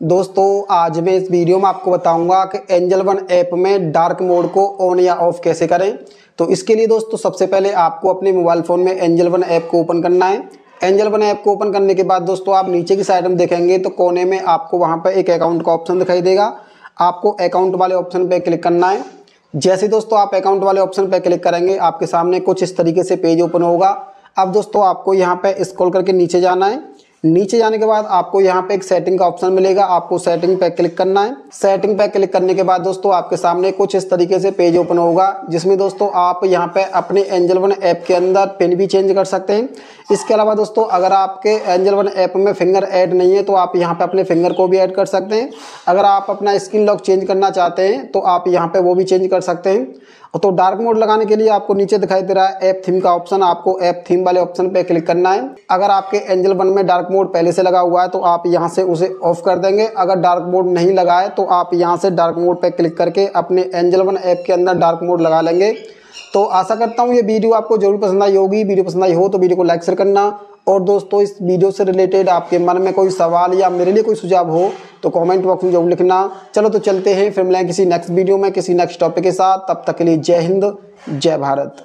दोस्तों, आज मैं इस वीडियो में आपको बताऊँगा कि एंजल वन ऐप में डार्क मोड को ऑन या ऑफ़ कैसे करें। तो इसके लिए दोस्तों, सबसे पहले आपको अपने मोबाइल फ़ोन में एंजल वन ऐप को ओपन करना है। एंजल वन ऐप को ओपन करने के बाद दोस्तों, आप नीचे की साइड में देखेंगे तो कोने में आपको वहाँ पर एक अकाउंट का ऑप्शन दिखाई देगा। आपको अकाउंट वाले ऑप्शन पर क्लिक करना है। जैसे दोस्तों, आप अकाउंट वाले ऑप्शन पर क्लिक करेंगे, आपके सामने कुछ इस तरीके से पेज ओपन होगा। अब दोस्तों, आपको यहाँ पर स्क्रॉल करके नीचे जाना है। नीचे जाने के बाद आपको यहाँ पे एक सेटिंग का ऑप्शन मिलेगा, आपको सेटिंग पे क्लिक करना है। सेटिंग पे क्लिक करने के बाद दोस्तों आपके सामने कुछ इस तरीके से पेज ओपन होगा, जिसमें दोस्तों आप यहाँ पे अपने एंजल वन ऐप के अंदर पिन भी चेंज कर सकते हैं। इसके अलावा दोस्तों, अगर आपके एंजल वन ऐप में फिंगर ऐड नहीं है तो आप यहाँ पे अपने फिंगर को भी ऐड कर सकते हैं। अगर आप अपना स्क्रीन लॉक चेंज करना चाहते हैं तो आप यहाँ पर वो भी चेंज कर सकते हैं। तो डार्क मोड लगाने के लिए आपको नीचे दिखाई दे रहा है ऐप थीम का ऑप्शन आपको ऐप थीम वाले ऑप्शन पे क्लिक करना है। अगर आपके एंजल वन में डार्क मोड पहले से लगा हुआ है तो आप यहाँ से उसे ऑफ़ कर देंगे। अगर डार्क मोड नहीं लगा है तो आप यहाँ से डार्क मोड पर क्लिक करके अपने एंजल वन ऐप के अंदर डार्क मोड लगा लेंगे। तो आशा करता हूँ ये वीडियो आपको ज़रूर पसंद आई होगी। वीडियो पसंद आई हो तो वीडियो को लाइक शेयर करना। और दोस्तों, इस वीडियो से रिलेटेड आपके मन में कोई सवाल या मेरे लिए कोई सुझाव हो तो कमेंट बॉक्स में ज़रूर लिखना। चलो तो चलते हैं, फिर मिलें किसी नेक्स्ट वीडियो में, किसी नेक्स्ट टॉपिक के साथ। तब तक के लिए जय हिंद, जय भारत।